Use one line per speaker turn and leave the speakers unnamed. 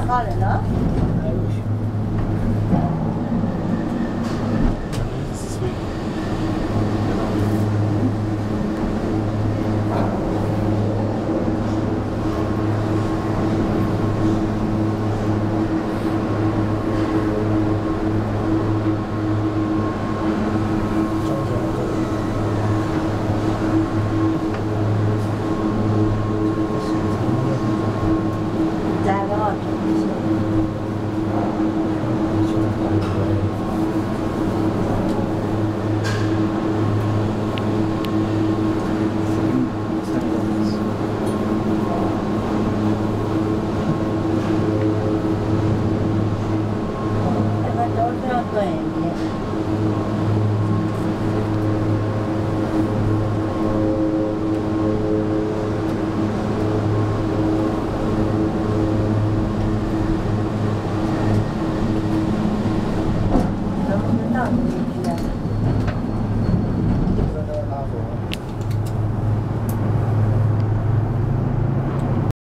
hot enough. Аминь.